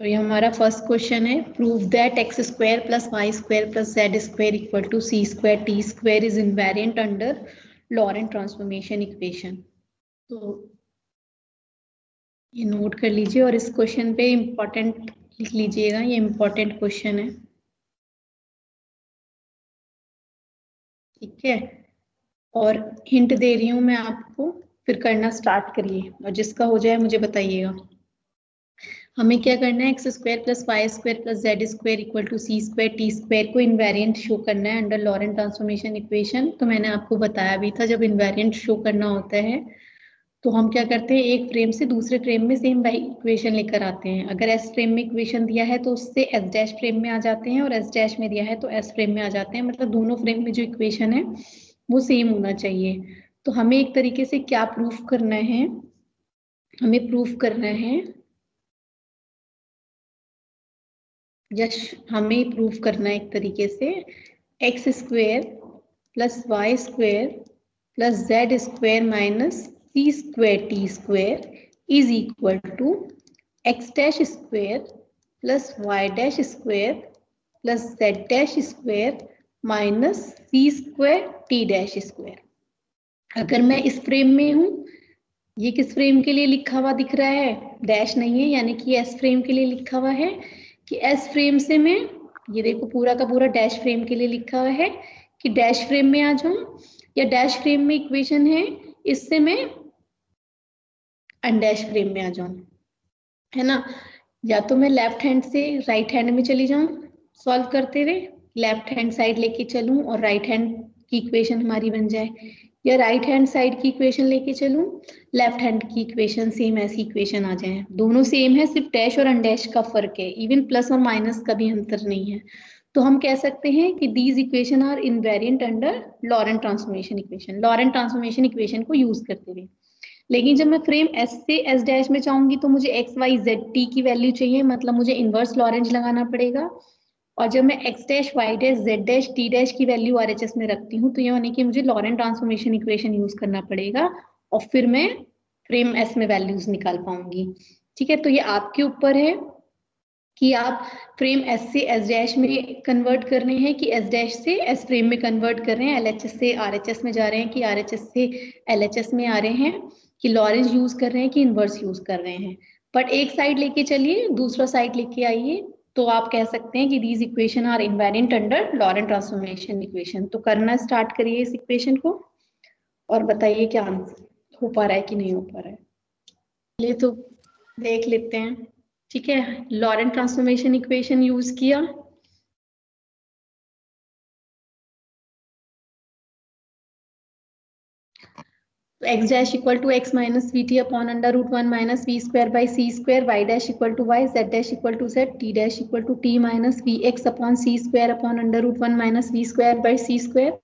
तो ये हमारा फ़र्स्ट क्वेश्चन है prove that x square plus y square plus z square equal to c square t square is invariant under Lorentz transformation equation तो ये note कर लीजिए और इस क्वेश्चन पे इम्पोर्टेंट लिख लीजिएगा, ये इम्पोर्टेंट क्वेश्चन है। ठीक है? और हिंट दे रही हूँ मैं आपको, फिर करना स्टार्ट करिए और जिसका हो जाए मुझे बताइएगा। हमें क्या करना है? X square plus y square plus z square equal to c square t square को इन्वेरिएंट शो करना है अंडर लॉरेंट ट्रांसफॉर्मेशन इक्वेशन तो मैंने आपको बताया भी था जब इन्वेरिएंट शो करना होता है तो हम क्या करते हैं? एक फ्रेम से दूसरे फ्रेम में सेम बाई इक्वेशन लेकर आते हैं। अगर एस फ्रेम में इक्वेशन दिया है तो उससे एस डैश फ्रेम में आ जाते हैं और एस डैश में दिया है तो एस फ्रेम में आ जाते हैं। मतलब दोनों फ्रेम में जो इक्वेशन है, वो सेम होना चाहिए। तो हमें एक तरीके से क्या प्रूफ करना है? हमें प्रूफ करना है यश हमें प्रूफ करना है एक तरीके से। X square plus y square plus z square minus c square t square is equal to x dash square plus y dash square plus z dash square minus c square t dash square अगर मैं इस frame में हूँ, ये किस frame के लिए लिखा हुआ दिख रहा है? डैश नहीं है, यानी कि एस फ्रेम के लिए लिखा हुआ है। कि एस फ्रेम से मैं, ये देखो पूरा का पूरा डैश फ्रेम के लिए लिखा हुआ है, कि डैश फ्रेम में आ जाऊँ या डैश फ्रेम में इक्वेशन है, इससे मैं अनडैश फ्रेम में आ जाऊँ, है ना? या तो मैं लेफ़्ट हैंड से राइट हैंड में चली जाऊँ सॉल्व करते हुए लेफ़्ट हैंड साइड लेके चलूँ और राइट हैंड की इक्वेशन हमारी बन जाए। या राइट हैंड साइड की इक्वेशन लेके चलूँ लेफ़्ट हैंड की इक्वेशन सेम ऐसी इक्वेशन आ जाए। दोनों सेम है, सिर्फ़ डैश और अनडैश का फ़र्क है। इवन प्लस और माइनस का भी अंतर नहीं है। तो हम कह सकते हैं कि these equation are invariant under Lorentz transformation equation Lorentz transformation equation को यूज़ करते हुए। लेकिन जब मैं फ्रेम एस से एस डैश में चाहूँगी तो मुझे एक्स वाई जेड टी की वैल्यू चाहिए। मतलब मुझे इनवर्स लॉरेंज लगाना पड़ेगा। और जब मैं x dash y dash z dash t dash की वैल्यू आर में रखती हूँ तो ये होने की मुझे लॉरेंट ट्रांसफॉर्मेशन इक्वेशन यूज़ करना पड़ेगा और फिर मैं फ्रेम एस में वैल्यूज़ निकाल पाऊँगी। ठीक है तो ये आपके ऊपर है कि आप फ्रेम एस से एस डैश में कन्वर्ट कर रहे हैं कि एस डैश से एस फ्रेम में कन्वर्ट कर रहे हैं एल से आर में जा रहे हैं कि आर से एल में आ रहे हैं कि लॉरेंज यूज़ कर रहे हैं कि इनवर्स यूज़ कर रहे हैं। बट एक साइड लेके चलिए, दूसरा साइड लेके आइए। तो आप कह सकते हैं कि these equation are invariant under Lorentz transformation equation तो करना स्टार्ट करिए इस इक्वेशन को और बताइए क्या आंसर हो पा रहा है कि नहीं हो पा रहा है। चलिए तो देख लेते हैं। ठीक है लॉरेंट ट्रांसफॉर्मेशन इक्वेशन यूज़ किया। X dash equal to x minus vt upon under root 1 minus v square by c square y dash equal to y z dash equal to z t dash equal to t minus vx upon c square upon under root 1 minus v square by c square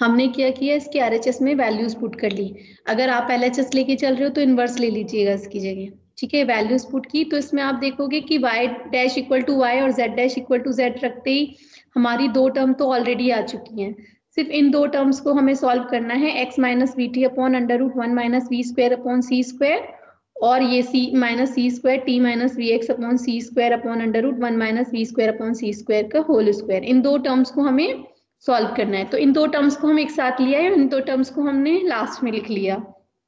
हमने क्या किया इसके R H S में values put कर ली अगर आप L H S लेके चल रहे हो तो इनवर्स ले लीजिएगा इसकी जगह ठीक है वैल्यूज़ पुट की तो इसमें आप देखोगे कि y dash equal to y और z dash equal to z रखते ही हमारी दो टर्म तो ऑलरेडी आ चुकी हैं सिर्फ़ इन दो टर्म्स को हमें सॉल्व करना है, x minus v t upon under root one minus v square upon c square और ये c minus c square t minus v x upon c square upon under root one minus v square upon c square का whole square इन दो terms को हमें solve करना है। तो इन दो टर्म्स को हम एक साथ लिया है इन दो टर्म्स को हमने लास्ट में लिख लिया।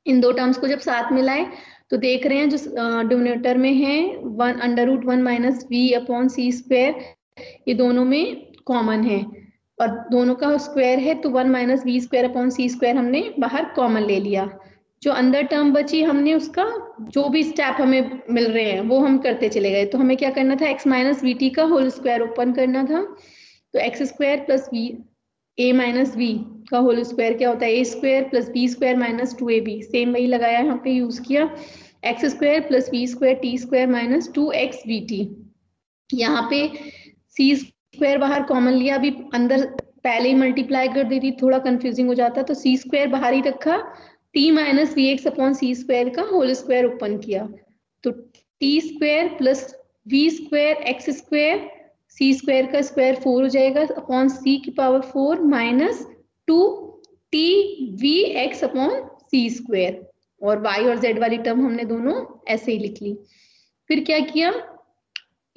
इन दो टर्म्स को जब साथ में लाए तो देख रहे हैं जो डिनोटर में है one under root one minus v upon c square ये दोनों में कॉमन है। और दोनों का स्क्वायर है तो one minus v square upon c square हमने बाहर कॉमन ले लिया। जो अंदर टर्म बची हमने उसका, जो भी स्टेप हमें मिल रहे हैं, वो हम करते चले गए। तो हमें क्या करना था? एक्स माइनस वी टी का होल स्क्वायर ओपन करना था। तो x square plus v a minus v का होल स्क्वायर क्या होता है? A square plus b square minus two a b same वही लगाया यहाँ पे यूज़ किया। X square plus v square t square minus two x v t यहाँ पे सी स्क्वायर बाहर कॉमन लिया अभी अंदर पहले ही मल्टीप्लाई कर देती थोड़ा कंफ्यूजिंग हो जाता तो सी स्क्वायर बाहर ही रखा t minus v x upon c square का होल स्क्वायर ओपन किया। तो t square plus v square x square c square का स्क्वायर फोर हो जाएगा अपॉन सी की power four minus two t v x upon c square और y और z वाली टर्म हमने दोनों ऐसे ही लिख ली। फिर क्या किया?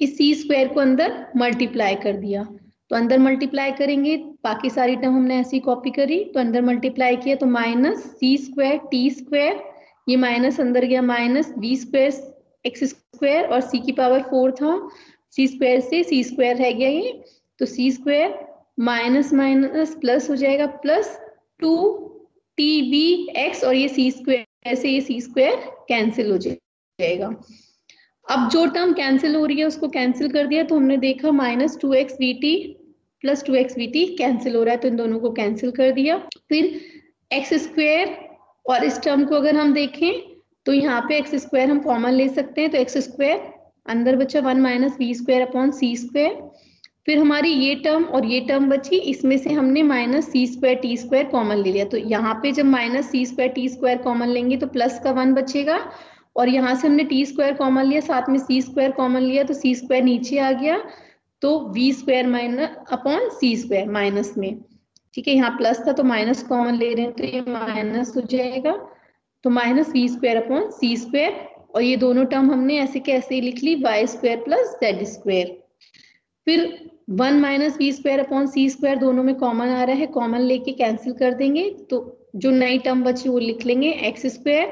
इस सी स्क्वायर को अंदर मल्टीप्लाई कर दिया। तो अंदर मल्टीप्लाई करेंगे, बाकी सारी टर्म हमने ऐसी कॉपी करी तो अंदर मल्टीप्लाई किया तो minus C square T square ये माइनस अंदर गया minus B square X square और सी की पावर फोर था। सी स्क्वायर से सी स्क्वायर रह गया ये। तो c square minus minus plus हो जाएगा plus two t b x और ये सी स्क्वायर से ये सी स्क्वायर कैंसिल हो जाएगा। अब जो टर्म कैंसिल हो रही है, उसको कैंसिल कर दिया तो हमने देखा minus two x v t plus two x v t cancel हो रहा है तो इन दोनों को कैंसिल कर दिया। फिर एक्स स्क्वेयर और इस टर्म को अगर हम देखें तो यहाँ पे एक्स स्क्वायर हम कॉमन ले सकते हैं तो एक्स स्क्वायर अंदर बचा one minus v square upon c square फिर हमारी ये टर्म और ये टर्म बची, इसमें से हमने minus c square t square common ले लिया। तो यहाँ पे जब minus c square t square common लेंगे तो प्लस का वन बचेगा। और यहाँ से हमने टी स्क्वायर कॉमन लिया, साथ में सी स्क्वायर कॉमन लिया तो सी स्क्वायर नीचे आ गया तो v square minus upon c square minus में। ठीक है, यहाँ प्लस था तो माइनस कॉमन ले रहे हैं तो ये माइनस हो जाएगा। तो minus v square upon c square और ये दोनों टर्म हमने ऐसे कैसे लिख ली y square plus z square फिर one minus v square upon c square दोनों में कॉमन आ रहा है कॉमन लेके कैंसिल कर देंगे तो जो नई टर्म बची वो लिख लेंगे x square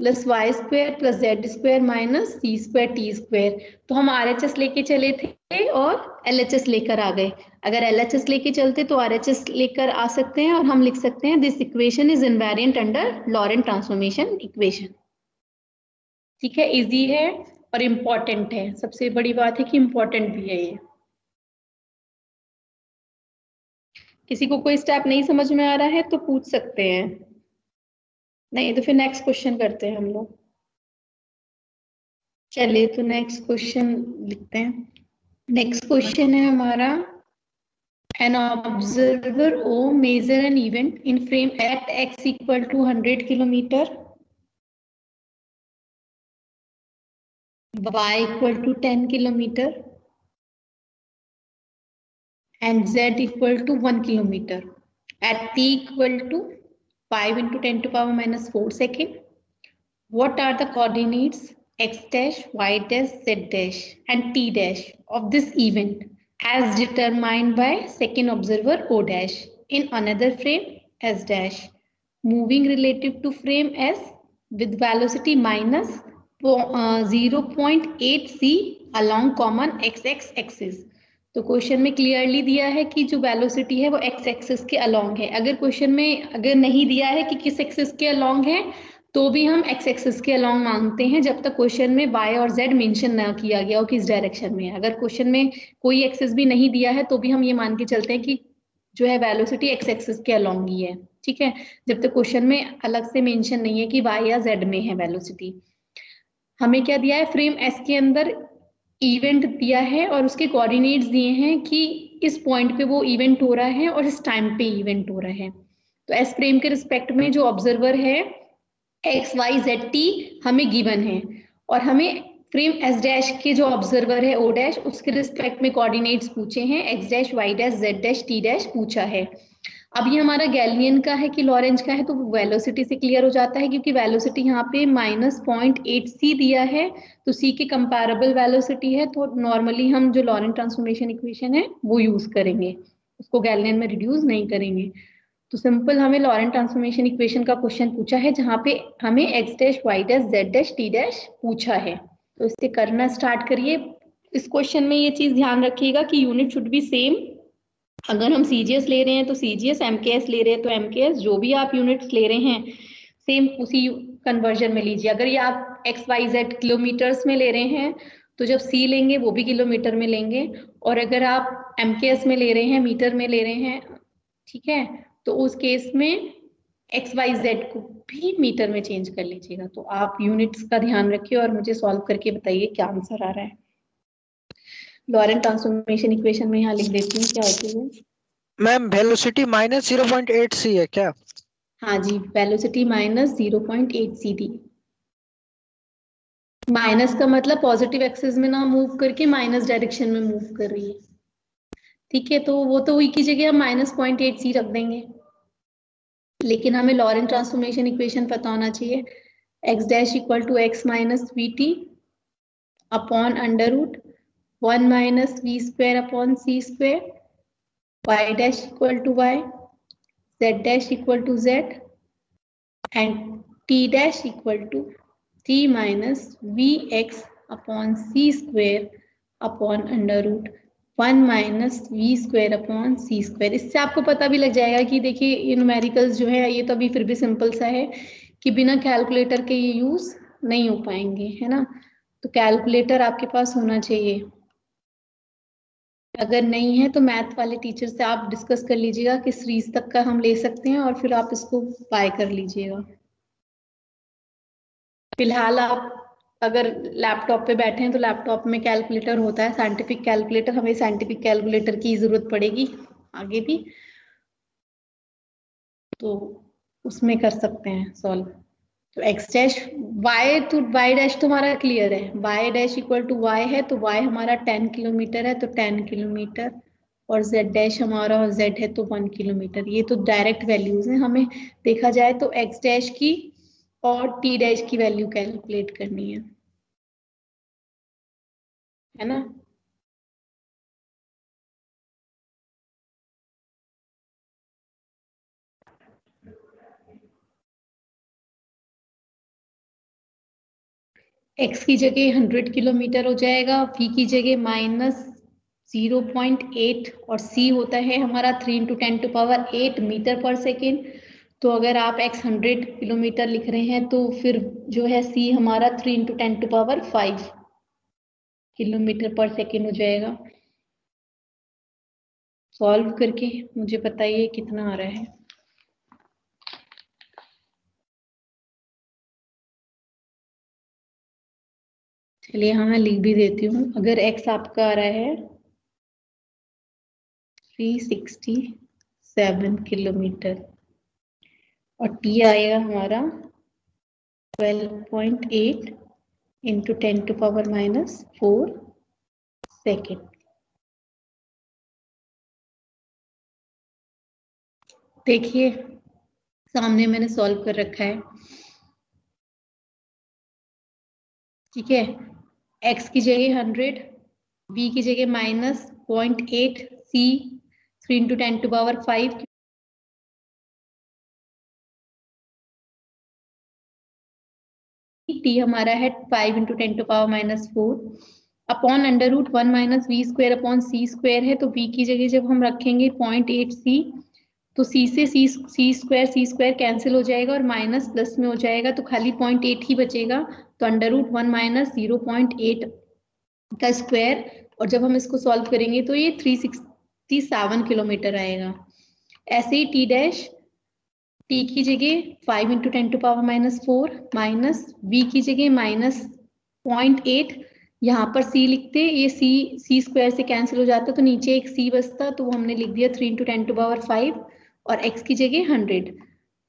plus y square plus z square minus c square t square. तो हम आर एच एस लेके चले थे और एल एच एस लेकर आ गए। अगर एल एच एस लेके चलते तो आर एच एस लेकर आ सकते हैं और हम लिख सकते हैं this equation is invariant under Lorentz transformation equation ठीक है इजी है और इंपॉर्टेंट है। सबसे बड़ी बात है कि इंपॉर्टेंट भी है ये। किसी को कोई स्टेप नहीं समझ में आ रहा है तो पूछ सकते हैं। नहीं तो फिर नेक्स्ट क्वेश्चन करते हैं हम लोग। चलिए तो नेक्स्ट क्वेश्चन लिखते हैं। नेक्स्ट क्वेश्चन है हमारा an observer O measure an event in frame at x equal to hundred kilometre y equal to 10 kilometer. And z equal to 1 kilometer. At t equal to 5 into 10 to power minus 4 second. What are the coordinates? X dash, y dash, z dash and t dash of this event as determined by second observer O dash in another frame S dash. Moving relative to frame S with velocity minus uh, 0.8 c along common x x axis. तो question में clearly दिया है कि जो velocity है वो x axis के along है। अगर क्वेश्चन में अगर नहीं दिया है कि किस एक्सिस के अलोंग है तो भी हम एक्स एक्सिस के अलोंग मांगते हैं जब तक क्वेश्चन में वाई और जेड मेंशन ना किया गया हो किस डायरेक्शन में। अगर क्वेश्चन में कोई एक्सेस भी नहीं दिया है तो भी हम ये मान के चलते हैं कि जो है वेलोसिटी एक्स एक्सिस के अलोंग ही है। ठीक है? जब तक क्वेश्चन में अलग से मेंशन नहीं है कि वाई या जेड में है वेलोसिटी हमें क्या दिया है? फ्रेम एस के अंदर इवेंट दिया है और उसके कोऑर्डिनेट्स दिए हैं कि इस पॉइंट पे वो इवेंट हो रहा है और इस टाइम पे इवेंट हो रहा है। तो एस फ्रेम के रिस्पेक्ट में जो ऑब्जर्वर है एक्स वाई जेड टी हमें गिवन है। और हमें फ्रेम एस डैश के जो ऑब्जर्वर है ओ डैश उसके रिस्पेक्ट में कोऑर्डिनेट्स पूछे हैं। X dash y dash z dash t dash पूछा है। अब ये हमारा गैलियन का है कि लॉरेंज का है तो वेलोसिटी से क्लियर हो जाता है क्योंकि वेलोसिटी यहाँ पे माइनस पॉइंट एट सी दिया है तो सी के कंपैरेबल वेलोसिटी है तो नॉर्मली हम जो लॉरेंट ट्रांसफॉर्मेशन इक्वेशन है, वो यूज़ करेंगे। उसको गैलियन में रिड्यूस नहीं करेंगे। तो सिंपल हमें लॉरेंट ट्रांसफॉर्मेशन इक्वेशन का क्वेश्चन पूछा है, जहाँ पे हमें x dash y dash z dash t dash पूछा है। तो इससे करना स्टार्ट करिए। इस क्वेश्चन में ये चीज़ ध्यान रखिएगा कि यूनिट शुड बी सेम अगर हम सीजीएस ले रहे हैं तो सी जी ले रहे हैं तो एम जो भी आप यूनिट्स ले रहे हैं सेम उसी कन्वर्जन में लीजिए। अगर ये आप एक्स वाई जेड किलोमीटर्स में ले रहे हैं तो जब सी लेंगे, वो भी किलोमीटर में लेंगे। और अगर आप एम में ले रहे हैं मीटर में ले रहे हैं, ठीक है तो उस केस में एक्स वाई जेड को भी मीटर में चेंज कर लीजिएगा। तो आप यूनिट्स का ध्यान रखिए और मुझे सॉल्व करके बताइए क्या आंसर आ रहा है। लॉरेंट ट्रांसफॉर्मेशन इक्वेशन में यहाँ लिख देती हूँ क्या होती है ma'am velocity minus zero point eight c है क्या? हाँ जी velocity minus zero point eight c दी माइनस का मतलब पॉजिटिव एक्सिस में ना मूव करके माइनस डायरेक्शन में मूव कर रही है। ठीक है तो वो तो वही की जगह हम माइनस पॉइंट एट सी रख देंगे। लेकिन हमें लॉरेंट ट्रांसफॉर्मेशन इक्वेशन पता होना चाहिए। X dash equal to x minus v t upon under root 1 minus v square upon c square, y dash equal to y, z dash equal to z, and t dash equal to t minus vx upon c square upon under root one minus v square upon c square. इससे आपको पता भी लग जाएगा कि देखिए ये numericals जो है ये तो अभी फिर भी सिंपल सा है कि बिना कैलकुलेटर के ये यूज़ नहीं हो पाएँगे है ना? तो कैलकुलेटर आपके पास होना चाहिए। अगर नहीं है तो मैथ वाले टीचर से आप डिस्कस कर लीजिएगा किस सीरीज़ तक का हम ले सकते हैं और फिर आप इसको बाय कर लीजिएगा। फ़िलहाल आप अगर लैपटॉप पे बैठे हैं तो लैपटॉप में कैलकुलेटर होता है साइंटिफिक कैलकुलेटर हमें साइंटिफिक कैलकुलेटर की ज़रूरत पड़ेगी आगे भी। तो उसमें कर सकते हैं सॉल्व तो एक्स डैश वाई तो वाई डैश तो हमारा क्लियर है। Y dash equal to y है तो वाई हमारा टेन किलोमीटर है तो टेन किलोमीटर और जेड डैश हमारा जेड है तो वन किलोमीटर। ये तो डायरेक्ट वैल्यूज़ हैं। हमें देखा जाए तो एक्स डैश की और टी डैश की वैल्यू कैलकुलेट करनी है। है ना? एक्स की जगह हंड्रेड किलोमीटर हो जाएगा वी की जगह माइनस ज़ीरो पॉइंट एट और सी होता है हमारा three into ten to power eight metre per second तो अगर आप एक्स हंड्रेड किलोमीटर लिख रहे हैं तो फिर जो है सी हमारा three into ten to power five kilometre per second हो जाएगा। सॉल्व करके मुझे बताइए कितना आ रहा है। चलिए हाँ मैं लिख भी देती हूँ। अगर x आपका आ रहा है 367 किलोमीटर। और t आएगा हमारा 12.8 point eight into ten to power minus four second देखिए, सामने मैंने सॉल्व कर रखा है। ठीक है? X की जगह हंड्रेड b की जगह minus point eight c three into ten to power five t हमारा है five into ten to power minus four upon under root one minus v square upon c square है तो we की जगह जब हम रखेंगे पॉइंट एट सी तो सी से c c square c square cancel हो जाएगा और माइनस प्लस में हो जाएगा तो खाली पॉइंट एट ही बचेगा। तो under root one minus zero point eight का स्क्वायर और जब हम इसको सॉल्व करेंगे तो ये थ्री सिक्सटी सेवन किलोमीटर आएगा। ऐसे ही टी डैश टी की जगह five into ten to power minus four minus v की जगह माइनस पॉइंट एट यहाँ पर सी लिखते ये सी सी स्क्वायर से कैंसिल हो जाता तो नीचे एक सी बचता तो हमने लिख दिया three into ten to power five और एक्स की जगह hundred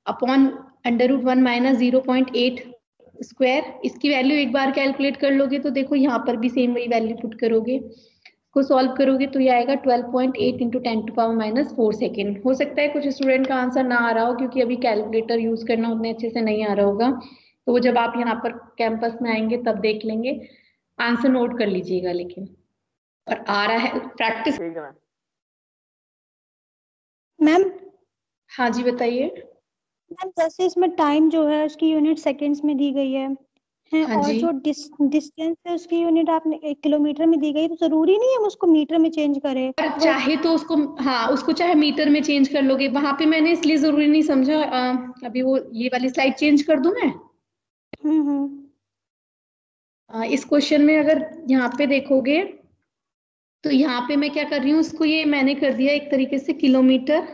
upon under root one minus zero point eight square इसकी वैल्यू एक बार कैलकुलेट कर लोगे तो देखो यहाँ पर भी सेम वही वैल्यू पुट करोगे। को सॉल्व करोगे तो ये आएगा 12.8 point eight into ten to power minus four second हो सकता है कुछ स्टूडेंट का आंसर ना आ रहा हो क्योंकि अभी कैलकुलेटर यूज़ करना उतने अच्छे से नहीं आ रहा होगा। तो वो जब आप यहाँ पर कैंपस में आएँगे तब देख लेंगे। आंसर नोट कर लीजिएगा लेकिन। और आ रहा है प्रैक्टिस मैम हाँ जी बताइए। मैम जैसे इसमें टाइम जो है उसकी यूनिट सेकेंड्स में दी गई है। है हाँ और जी। जो डिस, डिस्टेंस है उसकी यूनिट आपने एक किलोमीटर में दी गई तो ज़रूरी नहीं है हम उसको मीटर में चेंज करें। पर चाहे तो उसको हाँ उसको चाहे मीटर में चेंज कर लोगे। वहाँ पे मैंने इसलिए ज़रूरी नहीं समझा अ, अभी वो ये वाली स्लाइड चेंज कर दूँ मैं? हम्म हम्म। इस क्वेश्चन में अगर यहाँ पे देखोगे तो यहाँ पे मैं क्या कर रही हूँ उसको ये मैंने कर दिया एक तरीके से किलोमीटर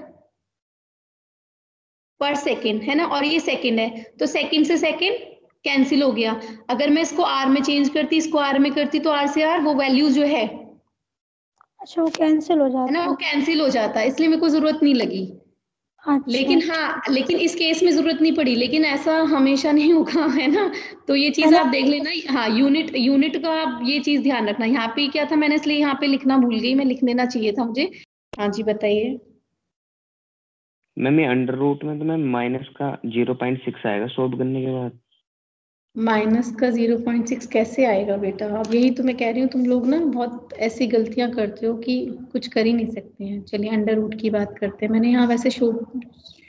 पर सेकेंड है ना? और ये सेकेंड है। तो सेकेंड से सेकेंड कैंसिल हो गया। अगर मैं इसको आर में चेंज करती इसको आर में करती तो आर से आर वो वैल्यू जो है अच्छा वो कैंसिल हो जाता। है ना? वो कैंसिल हो जाता। है इसलिए मेरे को ज़रूरत नहीं लगी। अच्छा। लेकिन हाँ लेकिन इस केस में ज़रूरत नहीं पड़ी। लेकिन ऐसा हमेशा नहीं होगा है ना? तो ये चीज़ आप देख लेना। हाँ यूनिट यूनिट का आप ये चीज़ ध्यान रखना। यहाँ पे क्या था? मैंने इसलिए यहाँ पे लिखना भूल गई। मैं लिख लेना चाहिए था मुझे। हाँ जी बताइए। मैम ये अंडर रूट में तो मैम माइनस का ज़ीरो पॉइंट सिक्स आएगा सॉल्व करने के बाद। माइनस का ज़ीरो पॉइंट सिक्स कैसे आएगा बेटा? अब यही तो मैं कह रही हूँ तुम लोग ना बहुत ऐसी गलतियाँ करते हो कि कुछ कर ही नहीं सकते हैं। चलिए अंडर रूट की बात करते हैं। मैंने यहाँ वैसे शो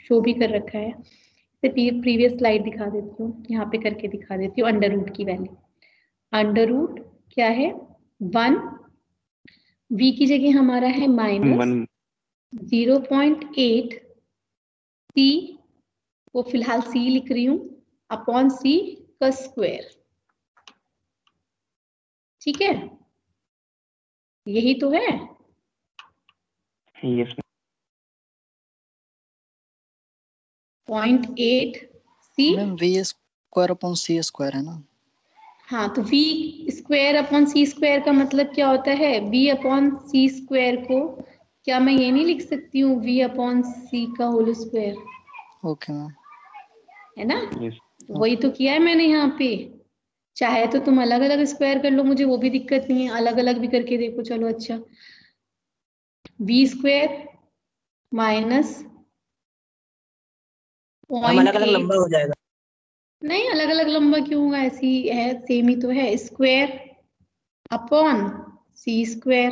शो भी कर रखा है। इसे प्रीवियस स्लाइड दिखा देती हूँ। यहाँ पे करके दिखा देती हूँ अंडर रूट की वैल्यू अंडर रूट क्या है? वन वी की जगह हमारा है minus zero point eight c वो फ़िलहाल सी लिख रही हूँ अपॉन सी का स्क्वायर ठीक है? यही तो है? Point eight c v square upon c square है ना? हाँ तो v square upon c square का मतलब क्या होता है? V अपॉन सी स्क्वायर को क्या मैं ये नहीं लिख सकती हूँ v अपॉन सी का होल स्क्वायर ओके मैम है ना? यस तो वही तो किया है मैंने यहाँ पे। चाहे तो तुम अलग अलग स्क्वायर कर लो मुझे वो भी दिक्कत नहीं है। अलग अलग भी करके देखो चलो अच्छा। वी स्क्वायर माइनस अलग अलग लंबा हो जाएगा। नहीं अलग अलग लंबा क्यों होगा ऐसी है सेम ही तो है। स्क्वायर अपॉन सी स्क्वायर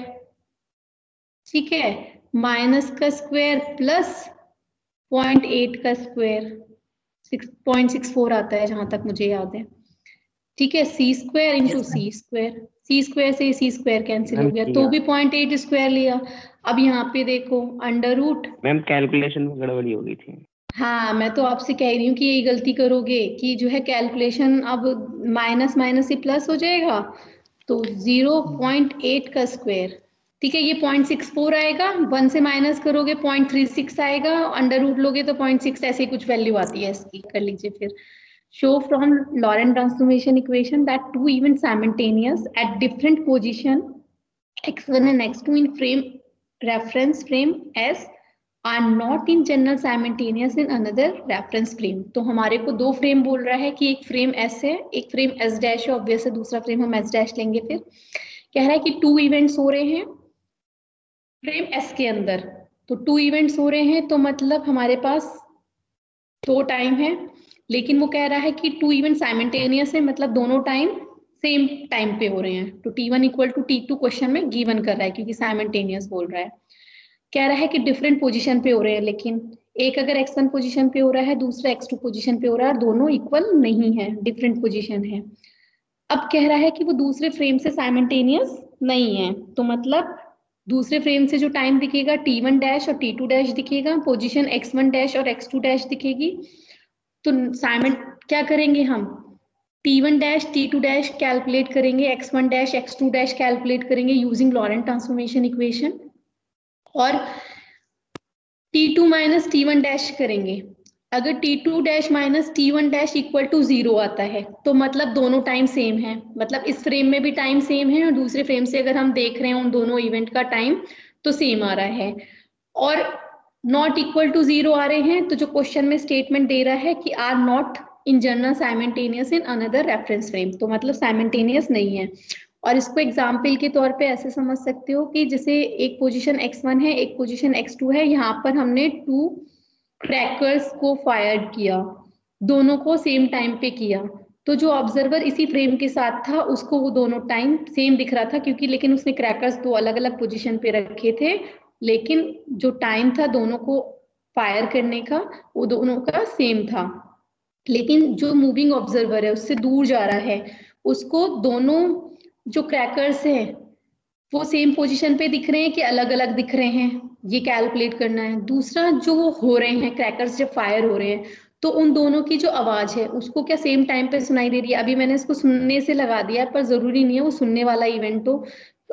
ठीक है? माइनस का स्क्वायर प्लस पॉइंट एट का square. Six point six four आता है जहाँ तक मुझे याद है। ठीक है? C square into c square c square से सी स्क्वायर कैंसिल हो गया। तो भी पॉइंट एट स्क्वायर लिया। अब यहाँ पे देखो अंडर रूट मैम कैलकुलेशन में गड़बड़ी हो गई थी। हाँ मैं तो आपसे कह रही हूँ कि यही गलती करोगे कि जो है कैलकुलेशन अब माइनस माइनस से प्लस हो जाएगा। तो ज़ीरो पॉइंट एट का स्क्वायर ठीक है, ये पॉइंट सिक्स फोर आएगा वन से माइनस करोगे पॉइंट थ्री सिक्स आएगा अंडर रूट लोगे तो पॉइंट सिक्स ऐसी कुछ वैल्यू आती है इसकी कर लीजिए फिर। Show from Lorentz transformation equation that two event simultaneous at different position x one and x two in frame reference frame S are not in general simultaneous in another reference frame तो हमारे को दो frame बोल रहा है कि एक frame S है, एक फ्रेम एस डैश है ऑब्वियस है, दूसरा फ्रेम हम एस डैश लेंगे फिर। कह रहा है कि टू इवेंट्स हो रहे हैं फ्रेम एस के अंदर। तो टू इवेंट्स हो रहे हैं तो मतलब हमारे पास दो टाइम है, लेकिन वो कह रहा है कि टू इवेंट साइमल्टेनियस है मतलब दोनों टाइम सेम टाइम पे हो रहे हैं। तो t one equal to t two question में गिवन कर रहा है, क्योंकि साइमल्टेनियस बोल रहा है। कह रहा है कि डिफरेंट पोजीशन पे हो रहे हैं, लेकिन एक अगर एक्स वन पोजिशन पे हो रहा है, दूसरा एक्स टू पोजिशन पे हो रहा है दोनों इक्वल नहीं है डिफरेंट पोजिशन है। अब कह रहा है कि वो दूसरे फ्रेम से साइमल्टेनियस नहीं है तो मतलब दूसरे फ्रेम से जो टाइम दिखेगा टी वन डैश और टी टू डैश दिखेगा पोजिशन एक्स वन डैश और एक्स टू डैश दिखेगी। तो साइमन क्या करेंगे हम? T one dash t two dash calculate करेंगे x one dash x two dash calculate करेंगे यूजिंग लॉरेंट ट्रांसफॉर्मेशन इक्वेशन और t two minus t one dash करेंगे। अगर t two dash minus t one dash equal to zero आता है तो मतलब दोनों टाइम सेम है। मतलब इस फ्रेम में भी टाइम सेम है और दूसरे फ्रेम से अगर हम देख रहे हैं उन दोनों इवेंट का टाइम तो सेम आ रहा है। और नॉट इक्वल टू ज़ीरो आ रहे हैं तो जो क्वेश्चन में स्टेटमेंट दे रहा है कि are not in general simultaneous in another reference frame तो मतलब साइमेंटेनियस नहीं है। और इसको एग्ज़ाम्पल के तौर पे ऐसे समझ सकते हो कि जैसे एक पोजीशन x1 है, एक पोजीशन x2 है, यहाँ पर हमने टू क्रैकर्स को फायर किया, दोनों को सेम टाइम पे किया। तो जो ऑब्जर्वर इसी फ्रेम के साथ था, उसको वो दोनों टाइम सेम दिख रहा था, क्योंकि लेकिन उसने क्रैकर्स दो अलग अलग पोजीशन पे रखे थे, लेकिन जो टाइम था दोनों को फायर करने का, वो दोनों का सेम था। लेकिन जो मूविंग ऑब्जर्वर है, उससे दूर जा रहा है, उसको दोनों जो क्रैकर्स हैं वो सेम पोजीशन पे दिख रहे हैं कि अलग अलग दिख रहे हैं, ये कैलकुलेट करना है। दूसरा, जो वो हो रहे हैं क्रैकर्स जब फायर हो रहे हैं तो उन दोनों की जो आवाज़ है, उसको क्या सेम टाइम पे सुनाई दे रही है? अभी मैंने इसको सुनने से लगा दिया पर ज़रूरी नहीं है, वो सुनने वाला इवेंट हो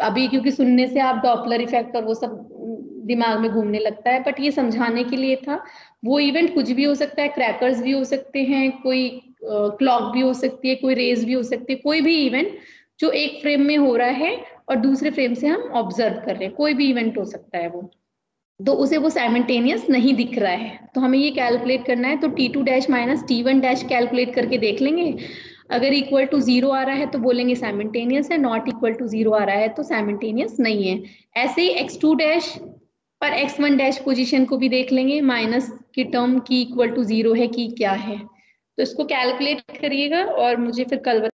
अभी क्योंकि सुनने से आप डॉपलर इफ़ेक्ट और वो सब दिमाग में घूमने लगता है बट ये समझाने के लिए था। वो इवेंट कुछ भी हो सकता है क्रैकर्स भी हो सकते हैं, कोई क्लॉक भी हो सकती है, कोई रेस भी हो सकती है, कोई भी इवेंट जो एक फ्रेम में हो रहा है और दूसरे फ्रेम से हम ऑब्ज़र्व कर रहे हैं। कोई भी इवेंट हो सकता है वो। तो उसे वो साइमल्टेनियस नहीं दिख रहा है। तो हमें ये कैलकुलेट करना है तो t two dash minus t one dash calculate करके देख लेंगे। अगर इक्वल टू ज़ीरो आ रहा है तो बोलेंगे साइमल्टेनियस है। नॉट इक्वल टू ज़ीरो आ रहा है तो साइमल्टेनियस नहीं है। ऐसे ही एक्स टू डैश पर एक्स वन डैश पोजिशन को भी देख लेंगे। माइनस की टर्म की इक्वल टू ज़ीरो है कि क्या है। तो इसको कैलकुलेट करिएगा और मुझे फिर कल